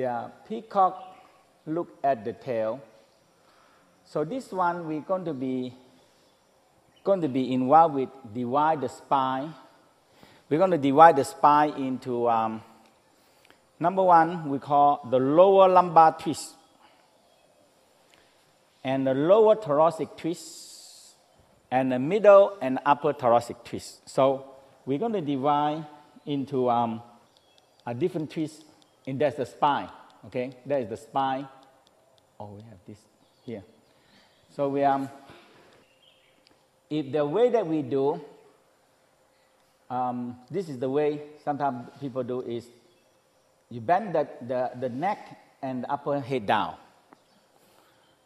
the peacock look at the tail. So this one we're going to be going to be involved with divide the spine. We're going to divide the spine into um, number one we call the lower lumbar twist and the lower thoracic twist and the middle and upper thoracic twist. So we're going to divide into um, a different twist, and that's the spine. Okay, that is the spine. Oh, we have this here. So we um, if the way that we do, um, this is the way sometimes people do is you bend the, the, the neck and the upper head down.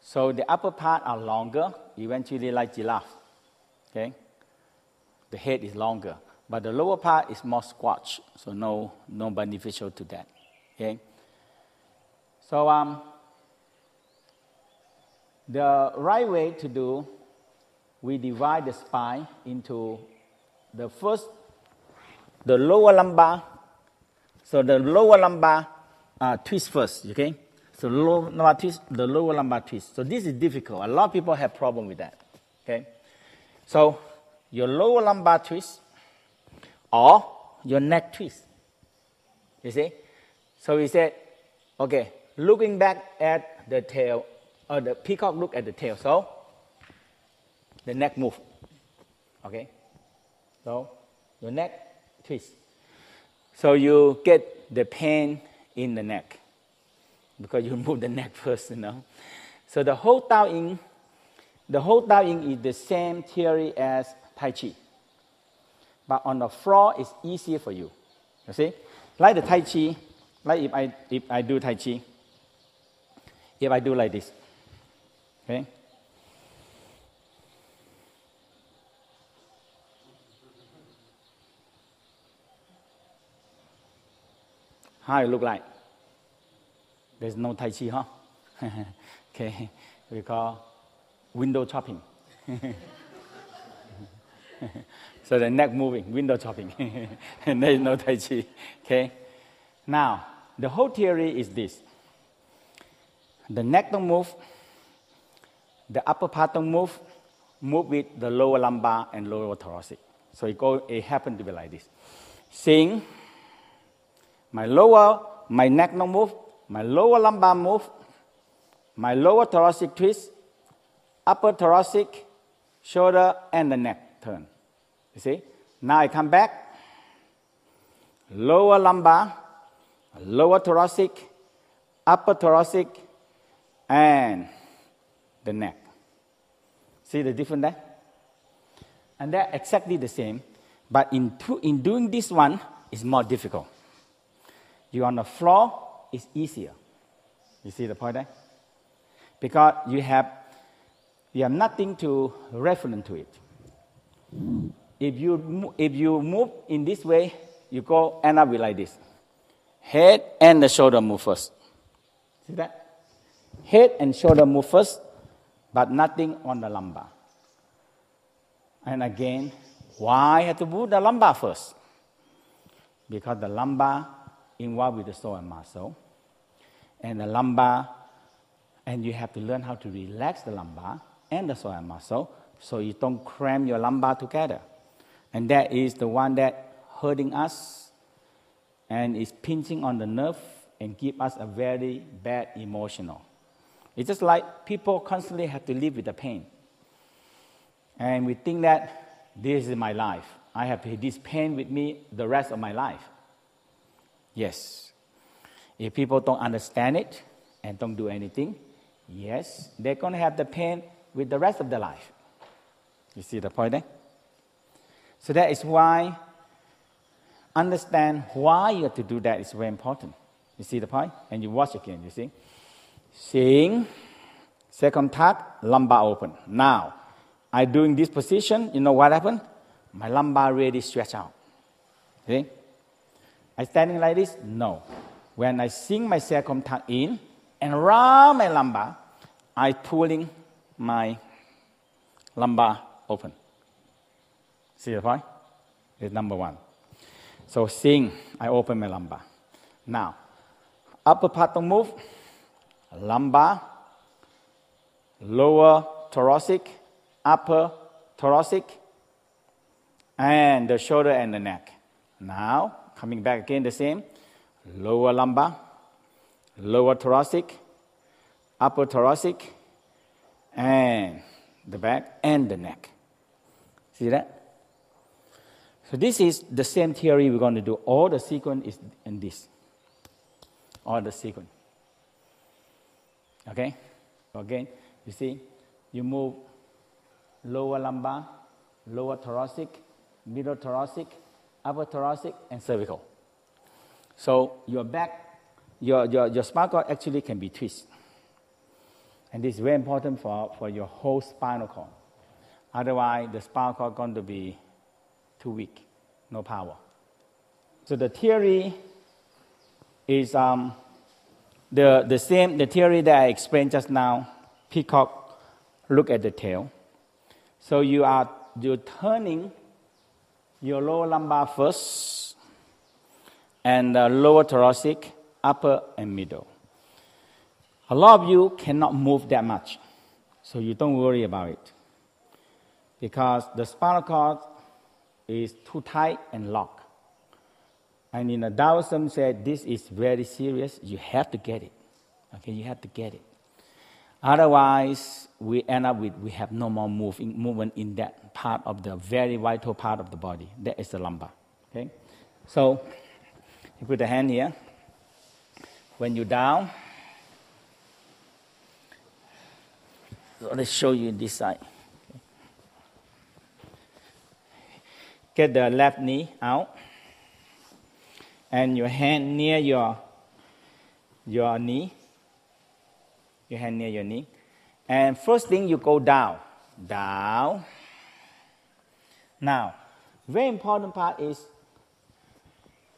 So the upper part are longer, eventually like giraffe. Okay? The head is longer. But the lower part is more squash, so no, no beneficial to that. Okay? So um, the right way to do, we divide the spine into the first, the lower lumbar. So the lower lumbar uh, twist first, okay? So lower lumbar twist, the lower lumbar twist. So this is difficult. A lot of people have problem with that. Okay. So your lower lumbar twist or your neck twist. You see? So he said, okay, looking back at the tail, or the peacock look at the tail. So the neck move. Okay? So your neck twist. So you get the pain in the neck because you move the neck first, you know. So the whole Tao Ying, the whole Tao Ying is the same theory as Tai Chi. But on the floor, it's easier for you. You see? Like the Tai Chi, like if I, if I do Tai Chi, if I do like this, okay? How it look like? There's no Tai Chi, huh? okay, we call window chopping. so the neck moving, window chopping. and there is no Tai Chi. Okay? Now, the whole theory is this the neck don't move, the upper part don't move, move with the lower lumbar and lower thoracic. So it, go, it happened to be like this. Seeing my lower, my neck don't move, my lower lumbar move, my lower thoracic twist, upper thoracic, shoulder, and the neck turn. You see? Now I come back, lower lumbar, lower thoracic, upper thoracic, and the neck. See the difference there? And they're exactly the same, but in, in doing this one, it's more difficult. You're on the floor, is easier. You see the point there? Because you have, you have nothing to reference to it. If you, if you move in this way, you go end up with like this. Head and the shoulder move first. See that? Head and shoulder move first, but nothing on the lumbar. And again, why have to move the lumbar first? Because the lumbar involved with the psoas muscle and the lumbar, and you have to learn how to relax the lumbar and the psoas muscle so you don't cram your lumbar together. And that is the one that hurting us and is pinching on the nerve and give us a very bad emotional. It's just like people constantly have to live with the pain. And we think that this is my life. I have this pain with me the rest of my life. Yes. If people don't understand it and don't do anything, yes, they're going to have the pain with the rest of their life. You see the point there? So that is why understand why you have to do that is very important. You see the point? And you watch again, you see? Seeing, second tap, lumbar open. Now, I doing this position, you know what happened? My lumbar really stretch out. See? I standing like this? No. When I sink my sacrum tuck in and round my lumbar, I pulling my lumbar open. See the point? Is number one. So sing, I open my lumbar. Now, upper part don't move, lumbar, lower thoracic, upper thoracic, and the shoulder and the neck. Now, coming back again, the same lower lumbar, lower thoracic, upper thoracic, and the back and the neck. See that? So this is the same theory we're going to do. All the sequence is in this. All the sequence. Okay? Again, you see, you move lower lumbar, lower thoracic, middle thoracic, upper thoracic, and cervical. So your back, your, your, your spinal cord actually can be twisted. And this is very important for, for your whole spinal cord. Otherwise, the spinal cord is going to be too weak, no power. So the theory is um, the, the same, the theory that I explained just now. Peacock, look at the tail. So you are you're turning your lower lumbar first, and lower thoracic, upper and middle. A lot of you cannot move that much, so you don't worry about it. Because the spinal cord is too tight and locked. And in the Taoism said this is very serious, you have to get it. Okay, you have to get it. Otherwise, we end up with we have no more moving, movement in that part of the very vital part of the body. That is the lumbar. Okay, so you put the hand here. When you down, let's show you this side. Get the left knee out, and your hand near your your knee your hand near your knee. And first thing, you go down, down. Now, very important part is,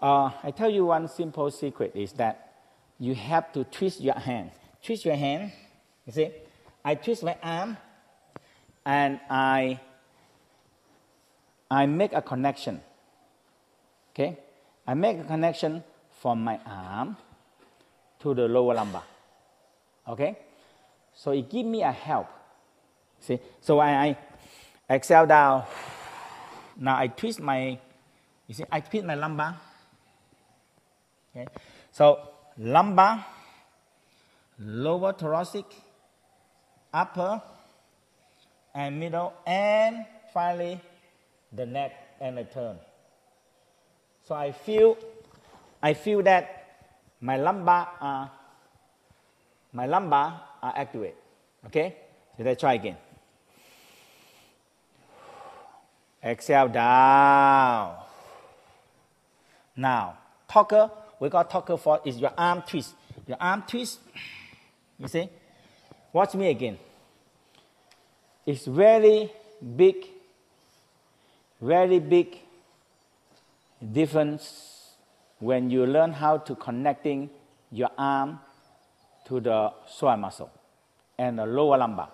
uh, I tell you one simple secret is that you have to twist your hand. Twist your hand. You see, I twist my arm, and I I make a connection. Okay, I make a connection from my arm to the lower lumbar. Okay? So it give me a help. See? So I, I exhale down. Now I twist my, you see, I twist my lumbar. Okay? So lumbar, lower thoracic, upper, and middle, and finally the neck and the turn. So I feel, I feel that my lumbar are my lumbar are activate. Okay? So let's try again. Exhale down. Now, talker, we got torque force is your arm twist. Your arm twist, you see? Watch me again. It's very big, very big difference when you learn how to connecting your arm to the psoas muscle and the lower lumbar.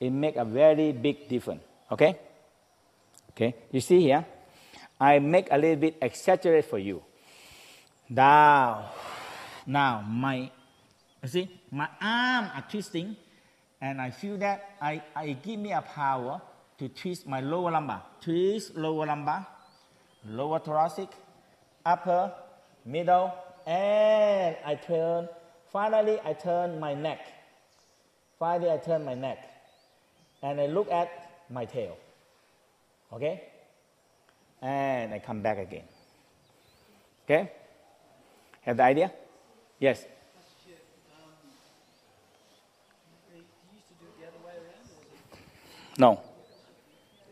It make a very big difference. Okay? Okay, you see here, I make a little bit exaggerate for you. Down. Now my you see my arm are twisting and I feel that I, I give me a power to twist my lower lumbar. Twist lower lumbar, lower thoracic, upper, middle, and I turn Finally, I turn my neck. Finally, I turn my neck. And I look at my tail. Okay? And I come back again. Okay? Have the idea? Yes. No.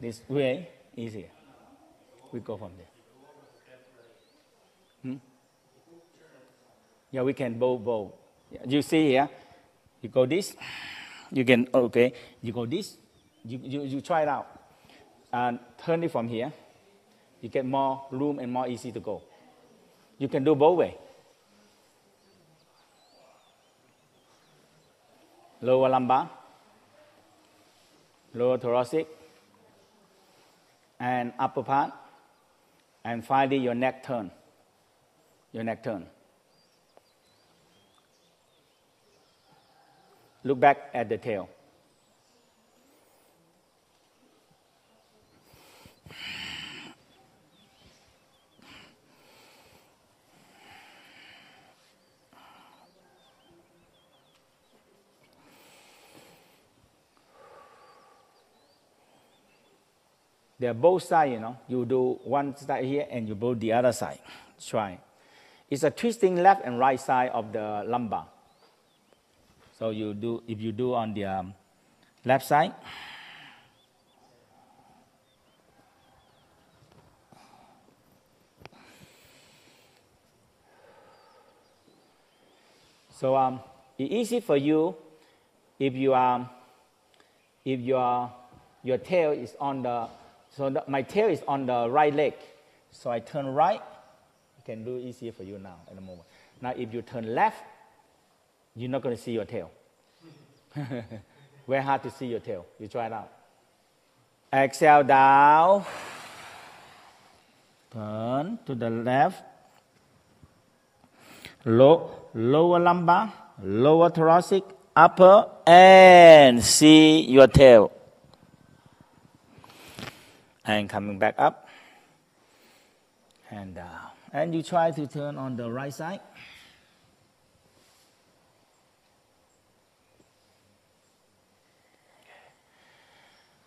This way easier. We go from there. Hmm? Yeah, we can bow, bow. You see here, you go this, you can, okay, you go this, you, you, you try it out. And turn it from here, you get more room and more easy to go. You can do both way. Lower lumbar, lower thoracic, and upper part, and finally your neck turn. Your neck turn. Look back at the tail. They're both sides, you know. You do one side here and you do the other side. Try. It's a twisting left and right side of the lumbar. So you do, if you do on the um, left side, So um, it's easy for you if you um, if your your tail is on the so the, my tail is on the right leg. So I turn right. I can do easier for you now in a moment. Now, if you turn left, you're not going to see your tail. Very hard to see your tail. You try it out. Exhale down. Turn to the left. Low, lower lumbar, lower thoracic, upper, and see your tail and coming back up and down. And you try to turn on the right side.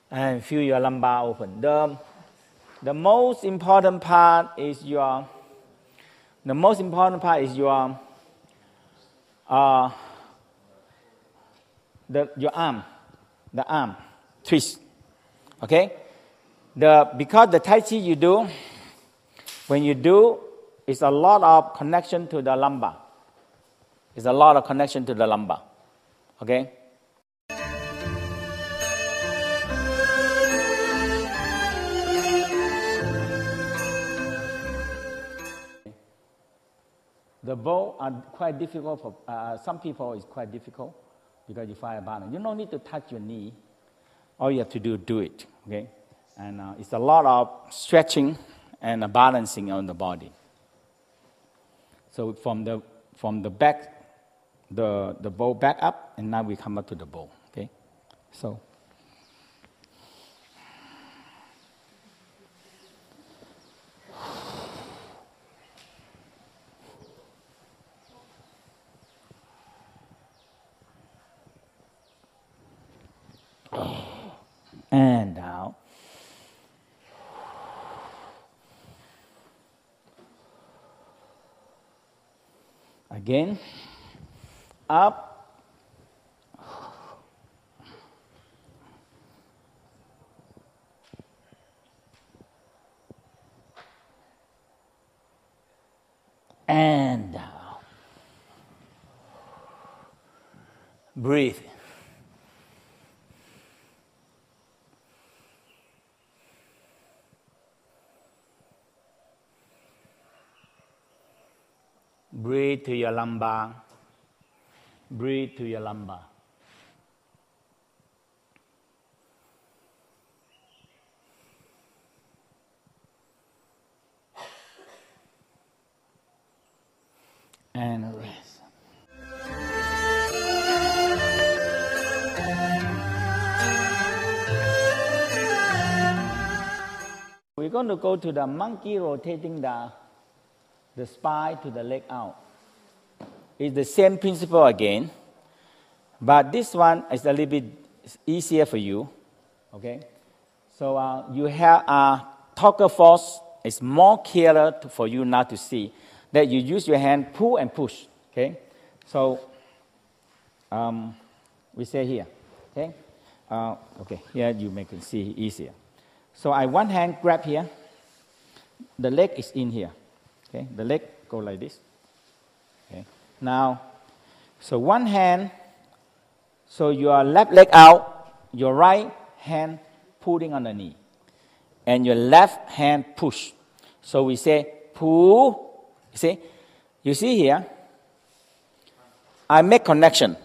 And feel your lumbar open. The, the most important part is your the most important part is your uh, the, your arm, the arm twist. Okay? The, because the Tai Chi you do, when you do, it's a lot of connection to the lumbar. It's a lot of connection to the lumbar. Okay? The bow are quite difficult for uh, some people. It's quite difficult because you find a balance. You don't need to touch your knee. All you have to do do it. Okay. And uh, it's a lot of stretching and balancing on the body. So from the, from the back, the, the bow back up, and now we come up to the bow. Okay? So. And down. Again, up, and down. Breathe. Breathe to your lumbar. Breathe to your lumbar. And rest. We're going to go to the monkey rotating the the spine to the leg out. It's the same principle again, but this one is a little bit easier for you. Okay? So uh, you have a uh, torque force. It's more clearer to, for you now to see that you use your hand pull and push. Okay? So um, we say here. Okay? Uh, okay, here you make it see easier. So I one hand grab here. The leg is in here. Okay, the leg go like this. Okay. Now, so one hand, so your left leg out, your right hand pulling on the knee, and your left hand push. So we say pull. You see, you see here. I make connection.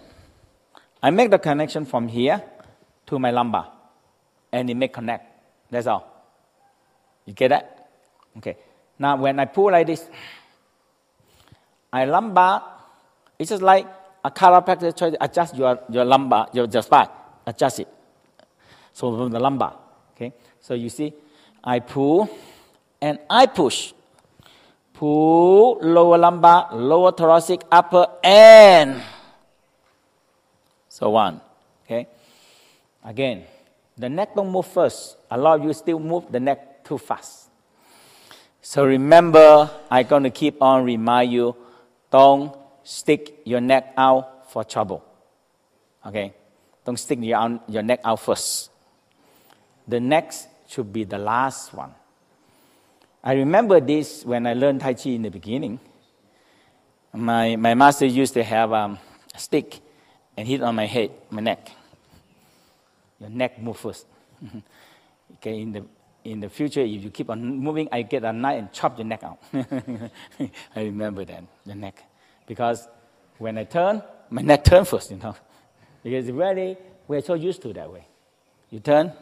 I make the connection from here to my lumbar, and it make connect. That's all. You get that? Okay. Now, when I pull like this, I lumbar, it's just like a chiropractor try to adjust your, your lumbar, your, your spine, adjust it. So from the lumbar, okay? So you see, I pull and I push. Pull, lower lumbar, lower thoracic, upper, and so on. Okay? Again, the neck don't move first. A lot of you still move the neck too fast. So remember, I'm going to keep on remind you, don't stick your neck out for trouble. Okay? Don't stick your, your neck out first. The next should be the last one. I remember this when I learned Tai Chi in the beginning. My, my master used to have um, a stick and hit on my head, my neck. Your neck move first. okay, in the, in the future, if you keep on moving, I get a knife and chop your neck out. I remember that, the neck. Because when I turn, my neck turn first, you know. Because really, we're so used to that way. You turn,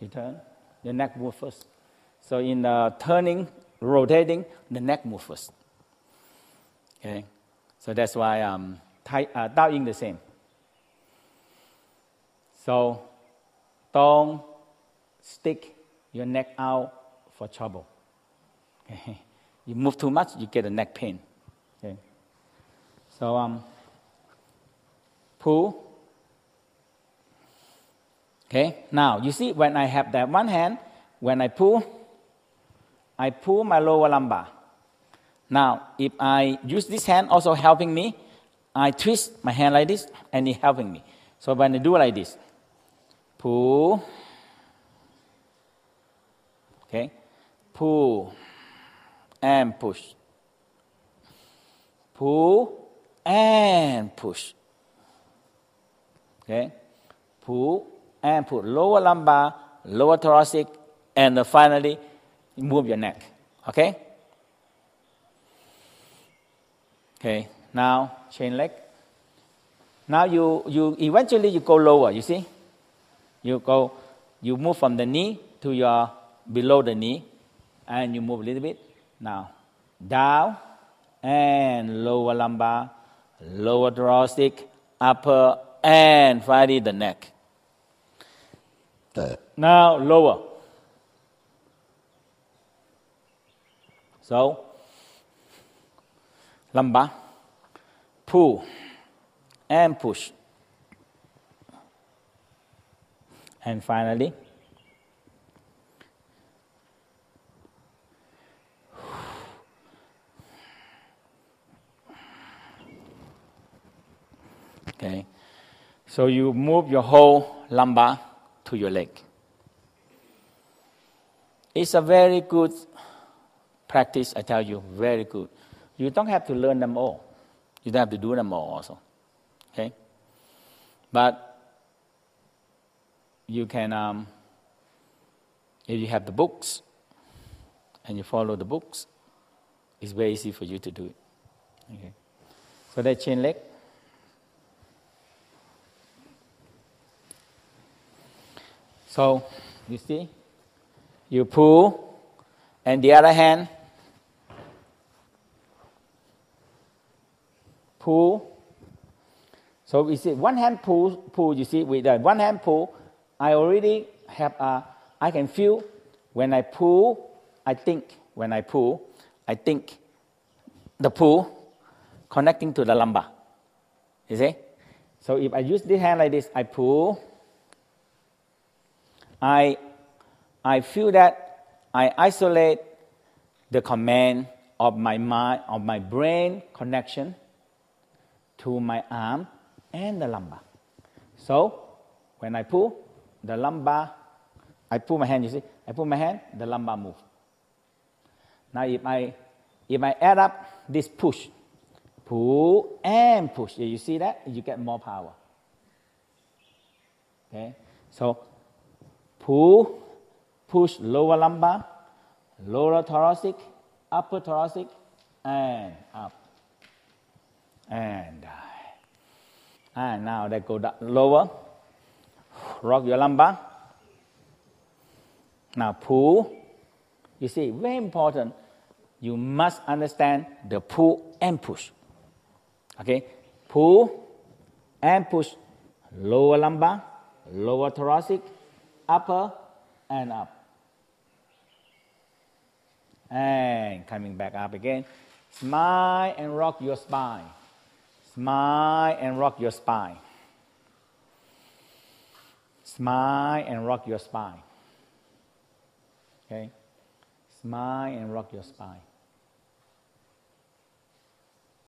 you turn, your neck move first. So in the turning, rotating, the neck move first. Okay, so that's why um, tie, uh, Tao Ying the same. So don't stick your neck out for trouble. Okay? You move too much, you get a neck pain. Okay? So um, pull. Okay, now you see when I have that one hand, when I pull, I pull my lower lumbar. Now, if I use this hand also helping me, I twist my hand like this and it helping me. So when I do like this, pull, okay, pull and push, pull and push, okay, pull and pull, lower lumbar, lower thoracic, and finally move your neck. Okay? Okay, now chain leg. Now you, you eventually you go lower, you see? You go, you move from the knee to your below the knee, and you move a little bit. Now, down and lower lumbar, lower thoracic, upper, and finally the neck. Now lower. So, lumbar, pull, and push. And finally, okay, so you move your whole lumbar to your leg. It's a very good practice, I tell you, very good. You don't have to learn them all. You don't have to do them all also. Okay? But you can, um, if you have the books and you follow the books, it's very easy for you to do it. Okay? So that chain leg. So, you see, you pull, and the other hand, pull. So we see one hand pull, pull. You see, with the one hand pull, I already have a. I can feel when I pull. I think when I pull, I think the pull connecting to the lumbar. You see? So if I use this hand like this, I pull. I, I feel that I isolate the command of my mind, of my brain connection to my arm and the lumbar. So when I pull, the lumbar, I pull my hand, you see, I pull my hand, the lumbar move. Now if I if I add up this push, pull and push, you see that? You get more power. Okay? So pull, push lower lumbar, lower thoracic, upper thoracic, and up and. And now they go down lower. Rock your lumbar. Now pull. You see, very important. You must understand the pull and push. Okay, pull and push lower lumbar, lower thoracic, upper and up. And coming back up again. Smile and rock your spine. Smile and rock your spine. Smile and rock your spine. Okay? Smile and rock your spine.